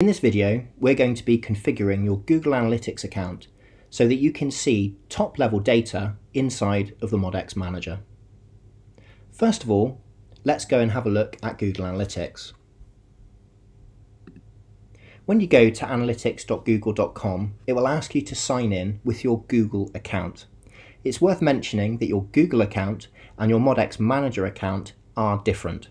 In this video, we're going to be configuring your Google Analytics account so that you can see top-level data inside of the ModX Manager. First of all, let's go and have a look at Google Analytics. When you go to analytics.google.com, it will ask you to sign in with your Google account. It's worth mentioning that your Google account and your ModX Manager account are different.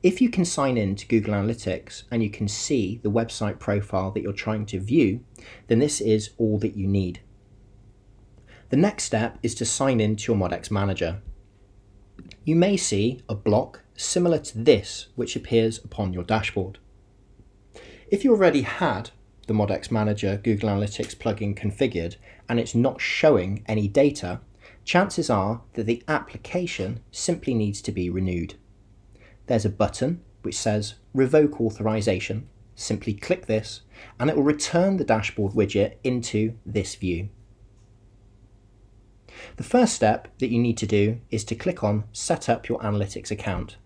If you can sign in to Google Analytics and you can see the website profile that you're trying to view, then this is all that you need. The next step is to sign in to your ModX Manager. You may see a block similar to this which appears upon your dashboard. If you already had the ModX Manager Google Analytics plugin configured and it's not showing any data, chances are that the application simply needs to be renewed there's a button which says revoke authorization. Simply click this and it will return the dashboard widget into this view. The first step that you need to do is to click on set up your analytics account.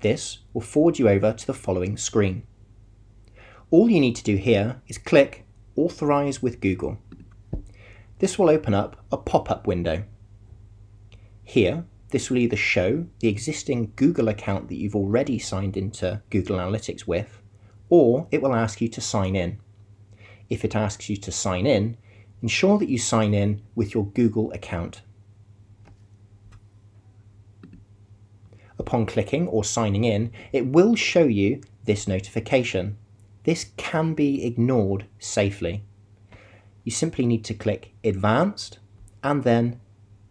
This will forward you over to the following screen. All you need to do here is click authorize with Google. This will open up a pop-up window. Here this will either show the existing Google account that you've already signed into Google Analytics with, or it will ask you to sign in. If it asks you to sign in, ensure that you sign in with your Google account. Upon clicking or signing in, it will show you this notification. This can be ignored safely. You simply need to click Advanced and then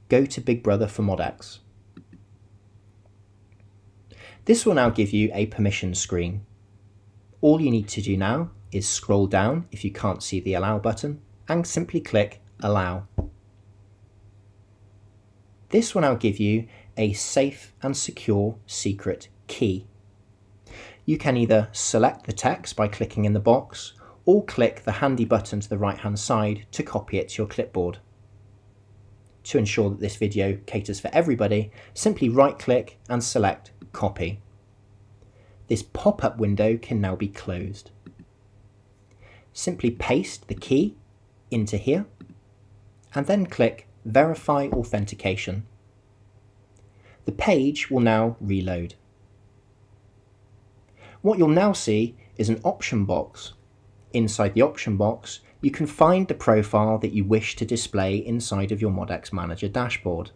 go to Big Brother for ModX. This will now give you a permission screen. All you need to do now is scroll down if you can't see the allow button and simply click allow. This will now give you a safe and secure secret key. You can either select the text by clicking in the box or click the handy button to the right hand side to copy it to your clipboard. To ensure that this video caters for everybody, simply right click and select copy. This pop-up window can now be closed. Simply paste the key into here and then click Verify Authentication. The page will now reload. What you'll now see is an option box. Inside the option box, you can find the profile that you wish to display inside of your ModX Manager dashboard.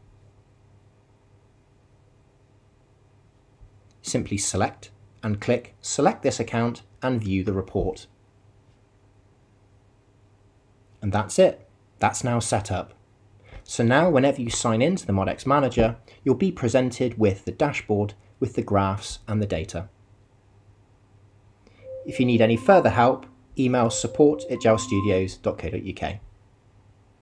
simply select and click Select this account and view the report. And that's it. That's now set up. So now whenever you sign into the ModX Manager, you'll be presented with the dashboard with the graphs and the data. If you need any further help, email support at gelstudios.co.uk.